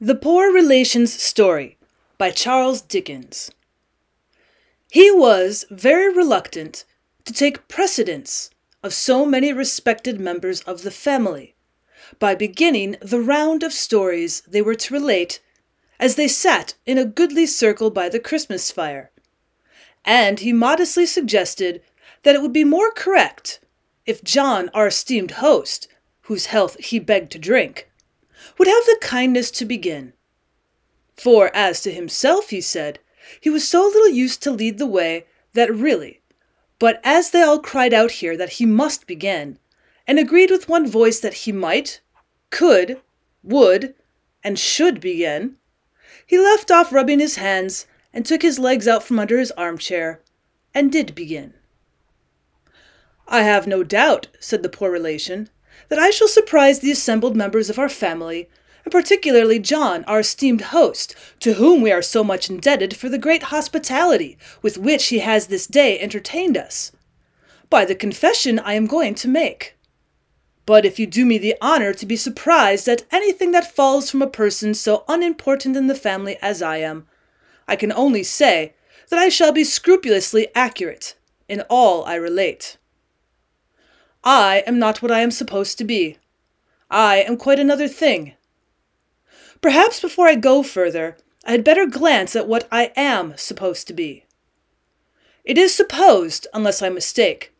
The Poor Relations Story by Charles Dickens. He was very reluctant to take precedence of so many respected members of the family by beginning the round of stories they were to relate as they sat in a goodly circle by the Christmas fire, and he modestly suggested that it would be more correct if John, our esteemed host, whose health he begged to drink, would have the kindness to begin. For as to himself, he said, he was so little used to lead the way that really, but as they all cried out here that he must begin, and agreed with one voice that he might, could, would, and should begin, he left off rubbing his hands and took his legs out from under his armchair, and did begin. I have no doubt, said the poor relation, that I shall surprise the assembled members of our family, and particularly John, our esteemed host, to whom we are so much indebted for the great hospitality with which he has this day entertained us, by the confession I am going to make. But if you do me the honor to be surprised at anything that falls from a person so unimportant in the family as I am, I can only say that I shall be scrupulously accurate in all I relate. I am not what I am supposed to be. I am quite another thing. Perhaps before I go further, I had better glance at what I am supposed to be. It is supposed, unless I mistake,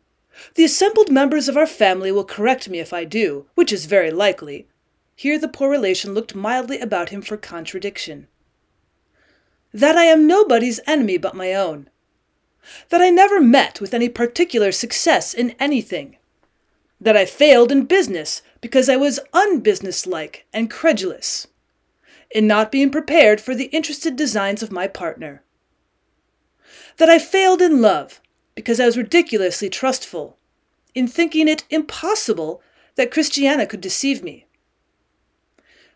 the assembled members of our family will correct me if I do, which is very likely. Here the poor relation looked mildly about him for contradiction. That I am nobody's enemy but my own. That I never met with any particular success in anything that I failed in business because I was unbusinesslike and credulous, in not being prepared for the interested designs of my partner. That I failed in love because I was ridiculously trustful, in thinking it impossible that Christiana could deceive me.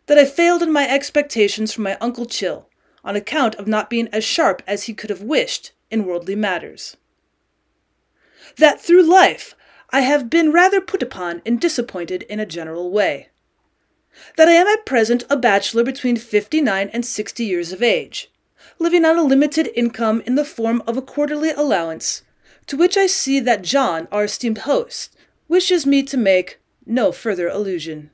That I failed in my expectations from my Uncle Chill on account of not being as sharp as he could have wished in worldly matters. That through life I have been rather put upon and disappointed in a general way. That I am at present a bachelor between fifty nine and sixty years of age, living on a limited income in the form of a quarterly allowance, to which I see that John, our esteemed host, wishes me to make no further allusion.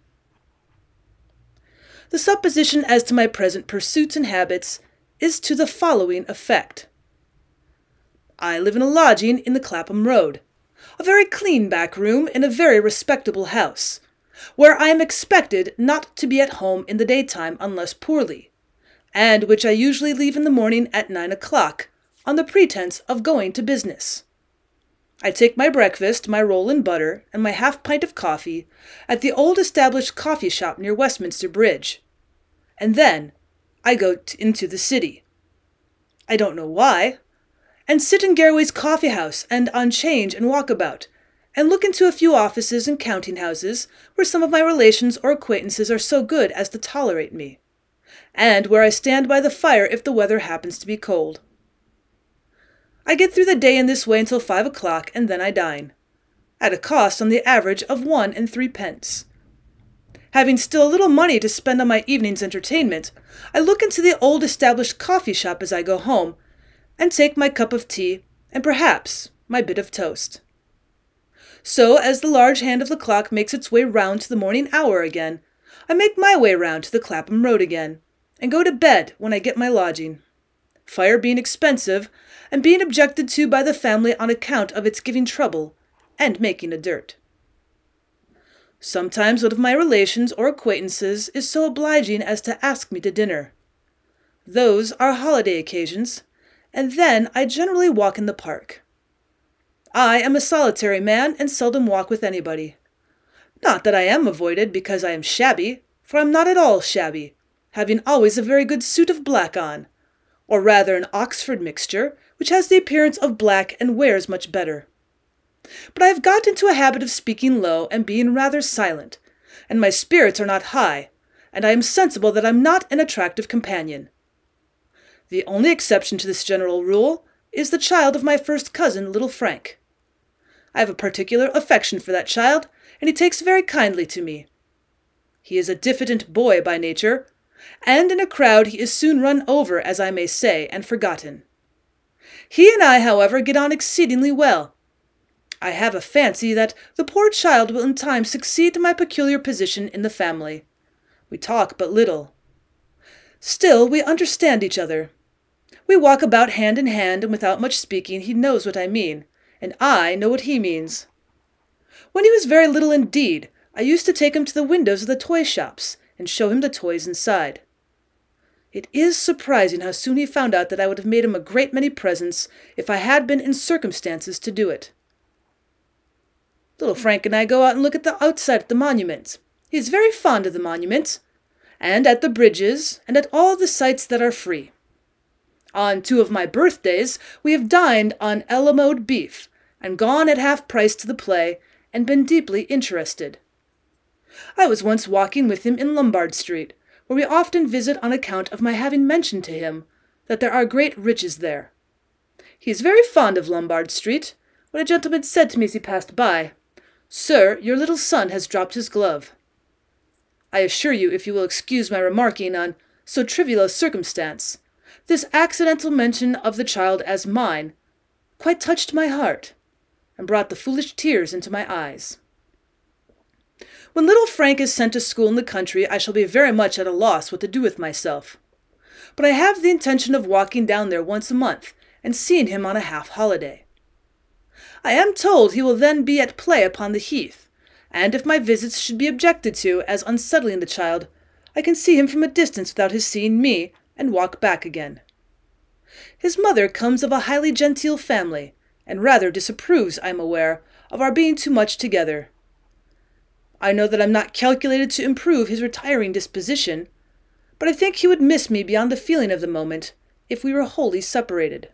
The supposition as to my present pursuits and habits is to the following effect. I live in a lodging in the Clapham Road, a very clean back room in a very respectable house, where I am expected not to be at home in the daytime unless poorly, and which I usually leave in the morning at nine o'clock, on the pretence of going to business. I take my breakfast, my roll and butter, and my half pint of coffee at the old established coffee shop near Westminster Bridge, and then I go into the city. I don't know why and sit in Garraway's coffee house and on change and walkabout, and look into a few offices and counting houses where some of my relations or acquaintances are so good as to tolerate me, and where I stand by the fire if the weather happens to be cold. I get through the day in this way until five o'clock, and then I dine, at a cost on the average of one and threepence. Having still a little money to spend on my evening's entertainment, I look into the old established coffee shop as I go home and take my cup of tea, and perhaps my bit of toast. So, as the large hand of the clock makes its way round to the morning hour again, I make my way round to the Clapham Road again, and go to bed when I get my lodging. Fire being expensive, and being objected to by the family on account of its giving trouble, and making a dirt. Sometimes one of my relations or acquaintances is so obliging as to ask me to dinner. Those are holiday occasions, and then I generally walk in the park. I am a solitary man and seldom walk with anybody. Not that I am avoided because I am shabby, for I'm not at all shabby, having always a very good suit of black on, or rather an Oxford mixture, which has the appearance of black and wears much better. But I have got into a habit of speaking low and being rather silent, and my spirits are not high, and I am sensible that I'm not an attractive companion. The only exception to this general rule is the child of my first cousin, little Frank. I have a particular affection for that child, and he takes very kindly to me. He is a diffident boy by nature, and in a crowd he is soon run over, as I may say, and forgotten. He and I, however, get on exceedingly well. I have a fancy that the poor child will in time succeed to my peculiar position in the family. We talk but little. Still, we understand each other. We walk about hand in hand, and without much speaking, he knows what I mean, and I know what he means. When he was very little indeed, I used to take him to the windows of the toy shops and show him the toys inside. It is surprising how soon he found out that I would have made him a great many presents if I had been in circumstances to do it. Little Frank and I go out and look at the outside at the monuments. He is very fond of the monuments, and at the bridges, and at all the sights that are free. On two of my birthdays, we have dined on à-la-mode beef, and gone at half price to the play, and been deeply interested. I was once walking with him in Lombard Street, where we often visit on account of my having mentioned to him that there are great riches there. He is very fond of Lombard Street, when a gentleman said to me as he passed by, Sir, your little son has dropped his glove. I assure you, if you will excuse my remarking on so trivial a circumstance, this accidental mention of the child as mine quite touched my heart, and brought the foolish tears into my eyes. When little Frank is sent to school in the country, I shall be very much at a loss what to do with myself. But I have the intention of walking down there once a month, and seeing him on a half holiday. I am told he will then be at play upon the heath, and if my visits should be objected to as unsettling the child, I can see him from a distance without his seeing me, and walk back again. His mother comes of a highly genteel family, and rather disapproves, I am aware, of our being too much together. I know that I'm not calculated to improve his retiring disposition, but I think he would miss me beyond the feeling of the moment if we were wholly separated.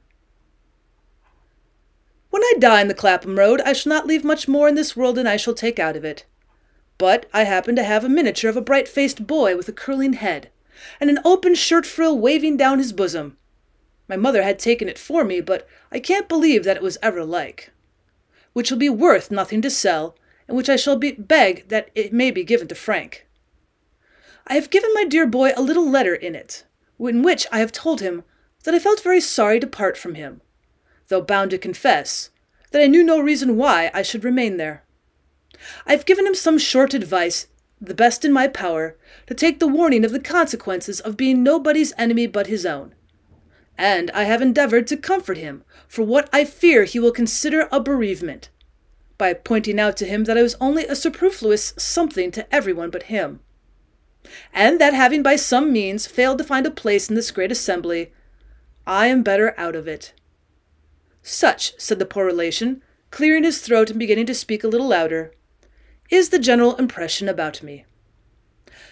When I die in the Clapham Road, I shall not leave much more in this world than I shall take out of it. But I happen to have a miniature of a bright faced boy with a curling head, and an open shirt frill waving down his bosom. My mother had taken it for me, but I can't believe that it was ever like. Which will be worth nothing to sell, and which I shall be, beg that it may be given to Frank. I have given my dear boy a little letter in it, in which I have told him that I felt very sorry to part from him, though bound to confess that I knew no reason why I should remain there. I have given him some short advice, the best in my power, to take the warning of the consequences of being nobody's enemy but his own. And I have endeavored to comfort him for what I fear he will consider a bereavement, by pointing out to him that I was only a superfluous something to everyone but him, and that having by some means failed to find a place in this great assembly, I am better out of it. Such, said the poor relation, clearing his throat and beginning to speak a little louder, is the general impression about me.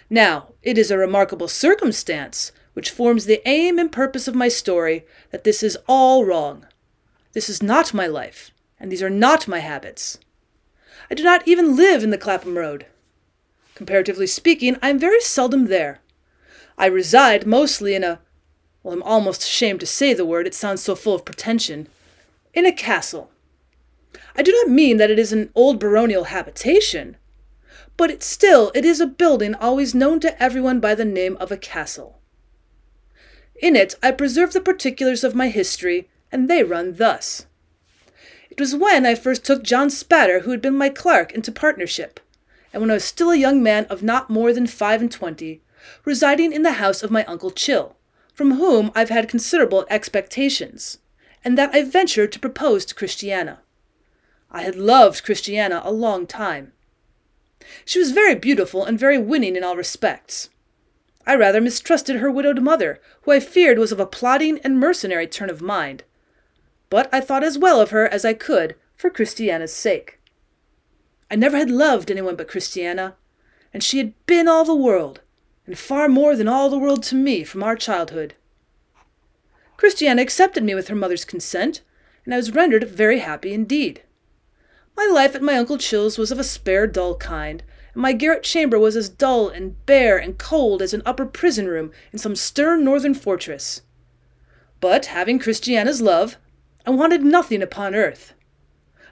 Now, it is a remarkable circumstance, which forms the aim and purpose of my story, that this is all wrong. This is not my life and these are not my habits. I do not even live in the Clapham Road. Comparatively speaking, I am very seldom there. I reside mostly in a well, I'm almost ashamed to say the word, it sounds so full of pretension in a castle. I do not mean that it is an old baronial habitation, but it still it is a building always known to everyone by the name of a castle. In it I preserve the particulars of my history, and they run thus. It was when I first took John Spatter, who had been my clerk, into partnership, and when I was still a young man of not more than five and twenty, residing in the house of my uncle Chill, from whom I've had considerable expectations, and that I ventured to propose to Christiana. I had loved Christiana a long time. She was very beautiful and very winning in all respects. I rather mistrusted her widowed mother, who I feared was of a plotting and mercenary turn of mind, but I thought as well of her as I could for Christiana's sake. I never had loved anyone but Christiana, and she had been all the world, and far more than all the world to me from our childhood. Christiana accepted me with her mother's consent, and I was rendered very happy indeed. My life at my Uncle Chill's was of a spare, dull kind, and my garret chamber was as dull and bare and cold as an upper prison room in some stern northern fortress. But having Christiana's love, I wanted nothing upon earth.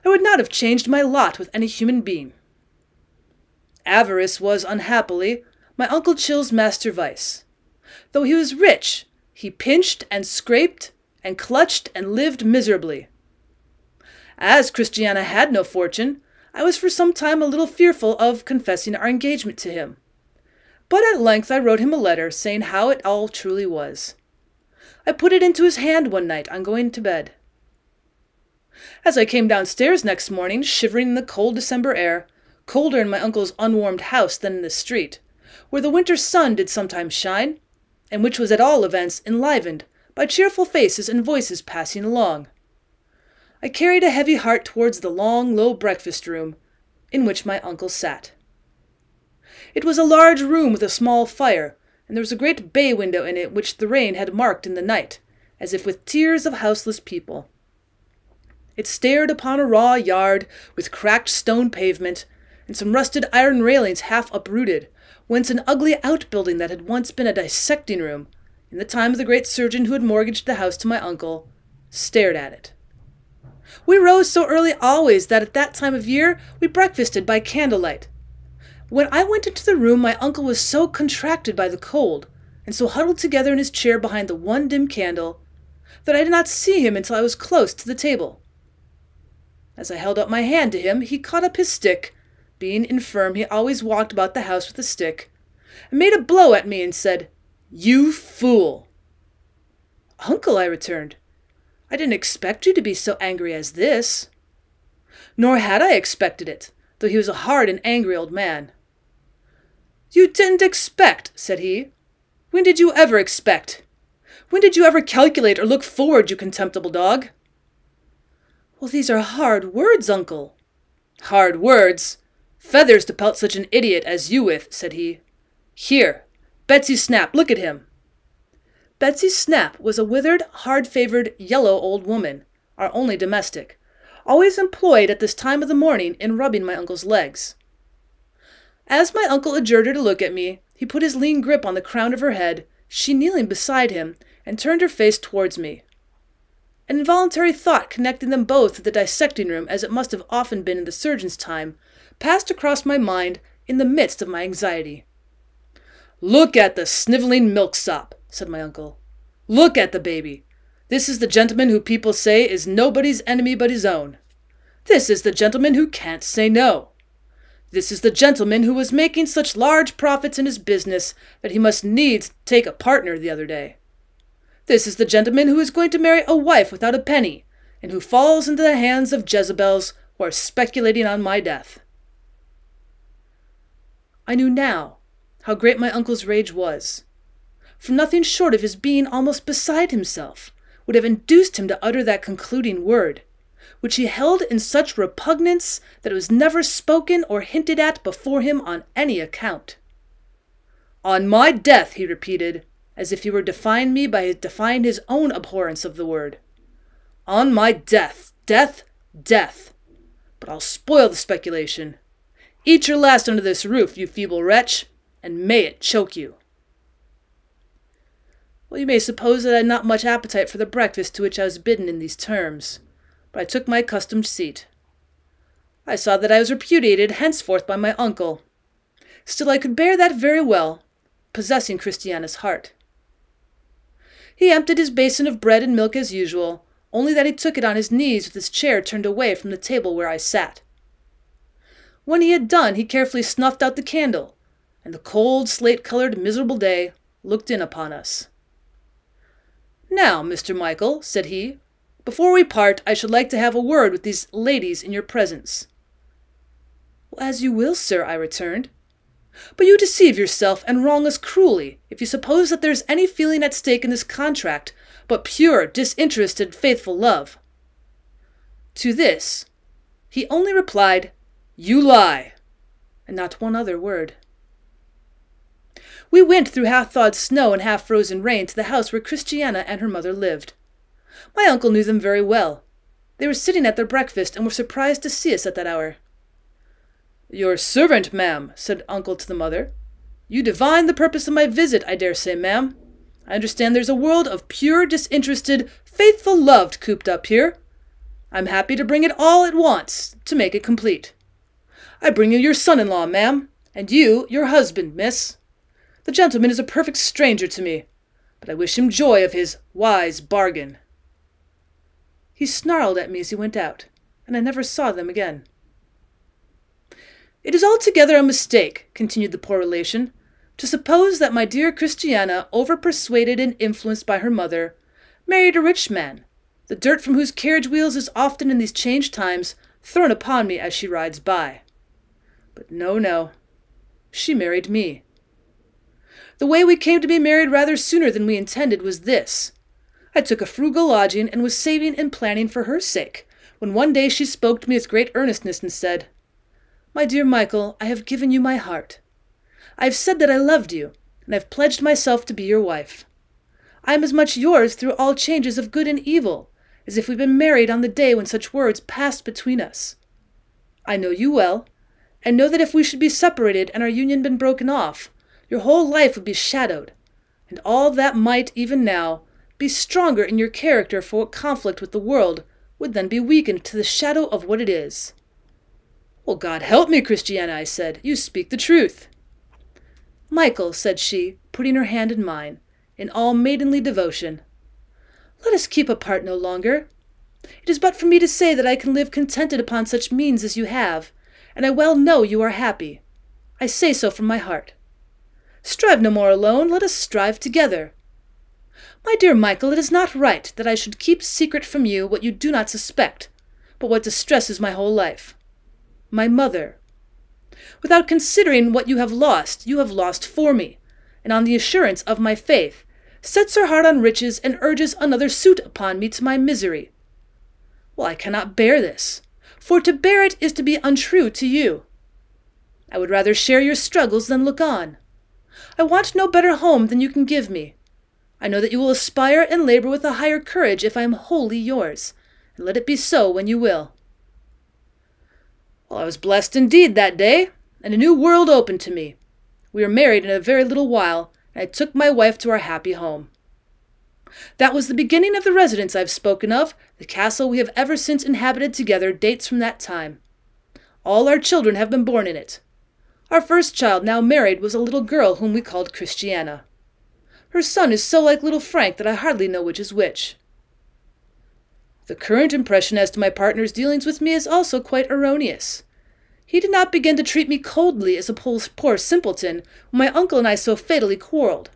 I would not have changed my lot with any human being. Avarice was, unhappily, my Uncle Chill's master vice, Though he was rich, he pinched and scraped and clutched and lived miserably. As Christiana had no fortune, I was for some time a little fearful of confessing our engagement to him. But at length I wrote him a letter saying how it all truly was. I put it into his hand one night on going to bed. As I came downstairs next morning, shivering in the cold December air, colder in my uncle's unwarmed house than in the street, where the winter sun did sometimes shine, and which was at all events enlivened by cheerful faces and voices passing along. I carried a heavy heart towards the long, low breakfast room in which my uncle sat. It was a large room with a small fire, and there was a great bay window in it which the rain had marked in the night, as if with tears of houseless people. It stared upon a raw yard with cracked stone pavement and some rusted iron railings half uprooted, whence an ugly outbuilding that had once been a dissecting room, in the time of the great surgeon who had mortgaged the house to my uncle, stared at it. We rose so early always that at that time of year we breakfasted by candlelight. When I went into the room, my uncle was so contracted by the cold, and so huddled together in his chair behind the one dim candle, that I did not see him until I was close to the table. As I held out my hand to him, he caught up his stick being infirm, he always walked about the house with a stick, and made a blow at me and said, You fool! Uncle, I returned, I didn't expect you to be so angry as this. Nor had I expected it, though he was a hard and angry old man. You didn't expect, said he. When did you ever expect? When did you ever calculate or look forward, you contemptible dog? Well, these are hard words, uncle. Hard words? Feathers to pelt such an idiot as you with, said he. Here, Betsy Snap, look at him. Betsy Snap was a withered, hard favored, yellow old woman, our only domestic, always employed at this time of the morning in rubbing my uncle's legs. As my uncle adjured her to look at me, he put his lean grip on the crown of her head, she kneeling beside him, and turned her face towards me. An involuntary thought connecting them both with the dissecting room, as it must have often been in the surgeon's time, passed across my mind in the midst of my anxiety. Look at the sniveling milksop, said my uncle. Look at the baby. This is the gentleman who people say is nobody's enemy but his own. This is the gentleman who can't say no. This is the gentleman who was making such large profits in his business that he must needs take a partner the other day. This is the gentleman who is going to marry a wife without a penny, and who falls into the hands of Jezebels who are speculating on my death. I knew now how great my uncle's rage was. For nothing short of his being almost beside himself would have induced him to utter that concluding word, which he held in such repugnance that it was never spoken or hinted at before him on any account. On my death, he repeated, as if he were defying me by defying his own abhorrence of the word. On my death, death, death. But I'll spoil the speculation. Eat your last under this roof, you feeble wretch, and may it choke you. Well, you may suppose that I had not much appetite for the breakfast to which I was bidden in these terms, but I took my accustomed seat. I saw that I was repudiated henceforth by my uncle. Still, I could bear that very well, possessing Christiana's heart. He emptied his basin of bread and milk as usual, only that he took it on his knees with his chair turned away from the table where I sat. When he had done, he carefully snuffed out the candle, and the cold, slate colored, miserable day looked in upon us. Now, Mr. Michael, said he, before we part, I should like to have a word with these ladies in your presence. As you will, sir, I returned. But you deceive yourself and wrong us cruelly if you suppose that there is any feeling at stake in this contract but pure, disinterested, faithful love. To this, he only replied, you lie! And not one other word. We went through half thawed snow and half frozen rain to the house where Christiana and her mother lived. My uncle knew them very well. They were sitting at their breakfast and were surprised to see us at that hour. Your servant, ma'am, said uncle to the mother. You divine the purpose of my visit, I dare say, ma'am. I understand there's a world of pure, disinterested, faithful love cooped up here. I'm happy to bring it all at once, to make it complete. I bring you your son-in-law, ma'am, and you your husband, miss. The gentleman is a perfect stranger to me, but I wish him joy of his wise bargain. He snarled at me as he went out, and I never saw them again. It is altogether a mistake, continued the poor relation, to suppose that my dear Christiana, over-persuaded and influenced by her mother, married a rich man, the dirt from whose carriage wheels is often in these changed times thrown upon me as she rides by. But no, no. She married me. The way we came to be married rather sooner than we intended was this. I took a frugal lodging and was saving and planning for her sake, when one day she spoke to me with great earnestness and said, My dear Michael, I have given you my heart. I have said that I loved you, and I have pledged myself to be your wife. I am as much yours through all changes of good and evil, as if we'd been married on the day when such words passed between us. I know you well, and know that if we should be separated and our union been broken off, your whole life would be shadowed, and all that might, even now, be stronger in your character for what conflict with the world would then be weakened to the shadow of what it is. Well, God help me, Christiana, I said. You speak the truth. Michael, said she, putting her hand in mine, in all maidenly devotion, let us keep apart no longer. It is but for me to say that I can live contented upon such means as you have, and I well know you are happy. I say so from my heart. Strive no more alone, let us strive together. My dear Michael, it is not right that I should keep secret from you what you do not suspect, but what distresses my whole life. My mother. Without considering what you have lost, you have lost for me, and on the assurance of my faith, sets her heart on riches and urges another suit upon me to my misery. Well, I cannot bear this, for to bear it is to be untrue to you. I would rather share your struggles than look on. I want no better home than you can give me. I know that you will aspire and labor with a higher courage if I am wholly yours, and let it be so when you will. Well, I was blessed indeed that day, and a new world opened to me. We were married in a very little while, and I took my wife to our happy home. That was the beginning of the residence I've spoken of. The castle we have ever since inhabited together dates from that time. All our children have been born in it. Our first child, now married, was a little girl whom we called Christiana. Her son is so like little Frank that I hardly know which is which. The current impression as to my partner's dealings with me is also quite erroneous. He did not begin to treat me coldly as a poor simpleton when my uncle and I so fatally quarreled.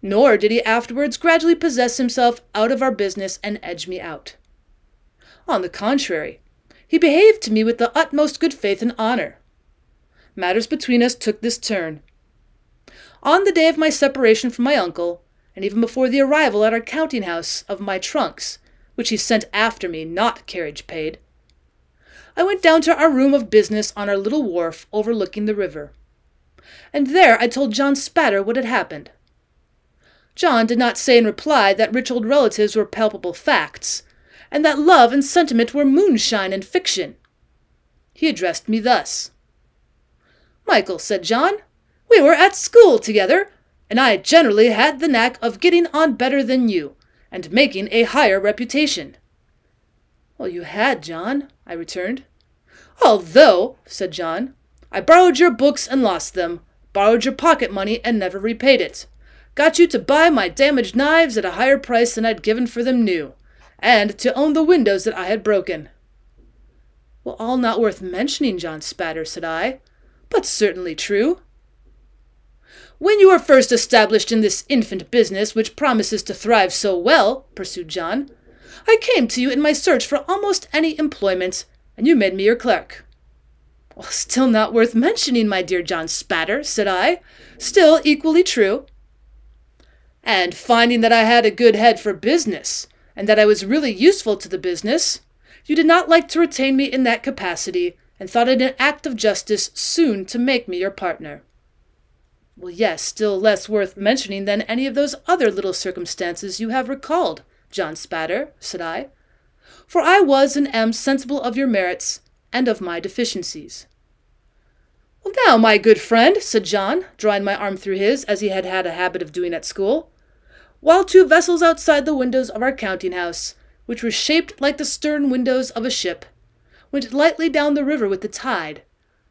Nor did he afterwards gradually possess himself out of our business and edge me out. On the contrary, he behaved to me with the utmost good faith and honor. Matters between us took this turn. On the day of my separation from my uncle, and even before the arrival at our counting house of my trunks, which he sent after me, not carriage paid, I went down to our room of business on our little wharf overlooking the river. And there I told John Spatter what had happened. John did not say in reply that rich old relatives were palpable facts, and that love and sentiment were moonshine and fiction. He addressed me thus. Michael, said John, we were at school together, and I generally had the knack of getting on better than you, and making a higher reputation. Well, you had, John, I returned. Although, said John, I borrowed your books and lost them, borrowed your pocket money and never repaid it, got you to buy my damaged knives at a higher price than I'd given for them new, and to own the windows that I had broken. Well, all not worth mentioning, John Spatter, said I, but certainly true. When you were first established in this infant business which promises to thrive so well, pursued John, I came to you in my search for almost any employment, and you made me your clerk. Well, still not worth mentioning, my dear John Spatter, said I. Still equally true. And finding that I had a good head for business, and that I was really useful to the business, you did not like to retain me in that capacity, and thought it an act of justice soon to make me your partner. Well, yes, still less worth mentioning than any of those other little circumstances you have recalled, John Spatter, said I, for I was and am sensible of your merits and of my deficiencies. Well, now, my good friend, said John, drawing my arm through his, as he had had a habit of doing at school, while two vessels outside the windows of our counting house, which were shaped like the stern windows of a ship, went lightly down the river with the tide,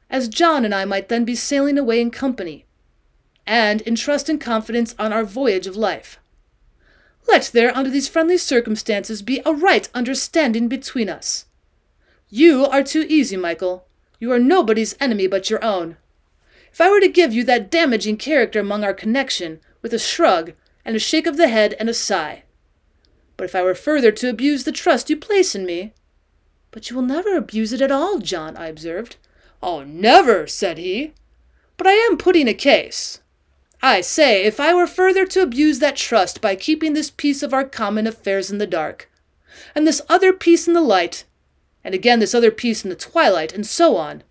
as John and I might then be sailing away in company. and in trust and confidence on our voyage of life. Let there, under these friendly circumstances, be a right understanding between us. You are too easy, Michael. You are nobody's enemy but your own. If I were to give you that damaging character among our connection, with a shrug, and a shake of the head, and a sigh. But if I were further to abuse the trust you place in me, but you will never abuse it at all, John, I observed. Oh, never, said he. But I am putting a case. I say, if I were further to abuse that trust by keeping this piece of our common affairs in the dark, and this other piece in the light, and again this other piece in the twilight, and so on,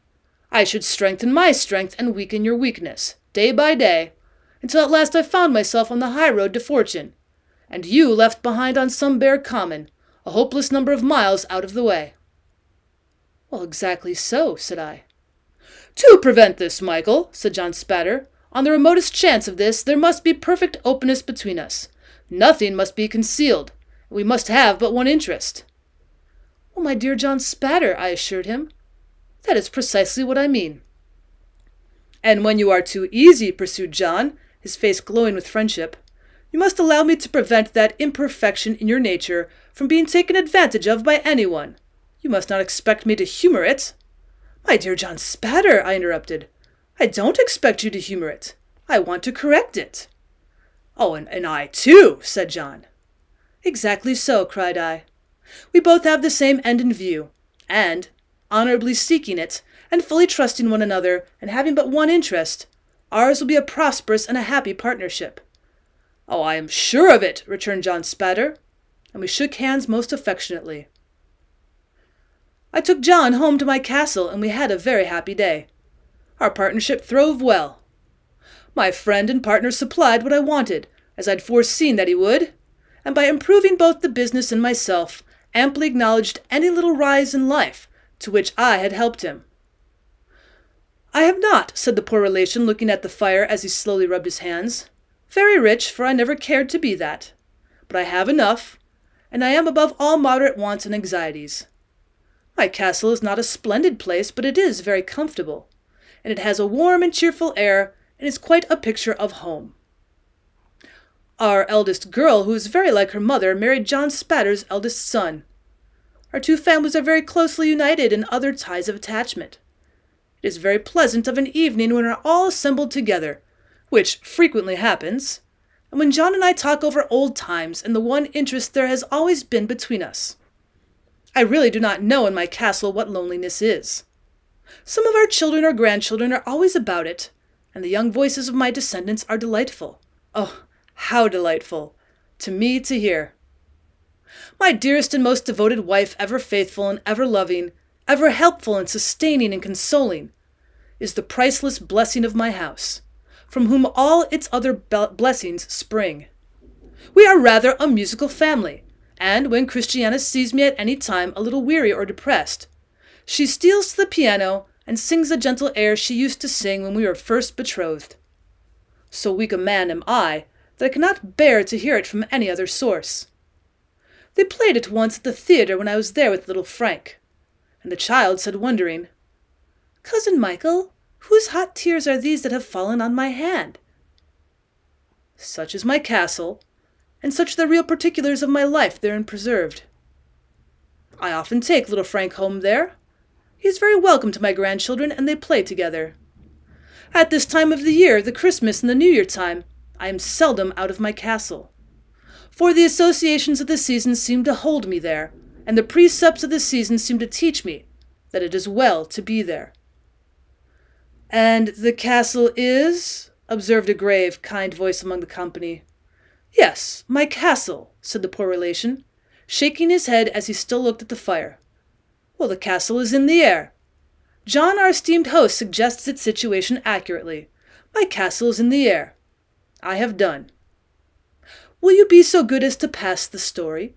I should strengthen my strength and weaken your weakness, day by day, until at last I found myself on the high road to fortune, and you left behind on some bare common, a hopeless number of miles out of the way. Well, exactly so, said I. To prevent this, Michael, said John Spatter, on the remotest chance of this, there must be perfect openness between us. Nothing must be concealed. We must have but one interest. Well, my dear John Spatter, I assured him, that is precisely what I mean. And when you are too easy, pursued John, his face glowing with friendship, you must allow me to prevent that imperfection in your nature from being taken advantage of by anyone. You must not expect me to humor it. My dear John Spatter, I interrupted, I don't expect you to humor it. I want to correct it. Oh, and, and I too, said John. Exactly so, cried I. We both have the same end in view, and, honorably seeking it, and fully trusting one another, and having but one interest, ours will be a prosperous and a happy partnership. Oh, I am sure of it, returned John Spatter, and we shook hands most affectionately. I took John home to my castle, and we had a very happy day. Our partnership throve well. My friend and partner supplied what I wanted, as I'd foreseen that he would, and by improving both the business and myself, amply acknowledged any little rise in life to which I had helped him. I have not, said the poor relation, looking at the fire as he slowly rubbed his hands. Very rich, for I never cared to be that. But I have enough, and I am above all moderate wants and anxieties. My castle is not a splendid place, but it is very comfortable and it has a warm and cheerful air and is quite a picture of home. Our eldest girl, who is very like her mother, married John Spatter's eldest son. Our two families are very closely united in other ties of attachment. It is very pleasant of an evening when we are all assembled together, which frequently happens, and when John and I talk over old times and the one interest there has always been between us. I really do not know in my castle what loneliness is. Some of our children or grandchildren are always about it, and the young voices of my descendants are delightful. Oh, how delightful! To me to hear. My dearest and most devoted wife, ever faithful and ever loving, ever helpful and sustaining and consoling, is the priceless blessing of my house, from whom all its other blessings spring. We are rather a musical family, and when Christiana sees me at any time a little weary or depressed, she steals to the piano and sings the gentle air she used to sing when we were first betrothed. So weak a man am I that I cannot bear to hear it from any other source. They played it once at the theatre when I was there with little Frank, and the child said, wondering, Cousin Michael, whose hot tears are these that have fallen on my hand? Such is my castle, and such the real particulars of my life therein preserved. I often take little Frank home there, he is very welcome to my grandchildren, and they play together. At this time of the year, the Christmas and the New Year time, I am seldom out of my castle. For the associations of the season seem to hold me there, and the precepts of the season seem to teach me that it is well to be there. And the castle is? observed a grave, kind voice among the company. Yes, my castle, said the poor relation, shaking his head as he still looked at the fire. Well, the castle is in the air. John, our esteemed host, suggests its situation accurately. My castle is in the air. I have done. Will you be so good as to pass the story?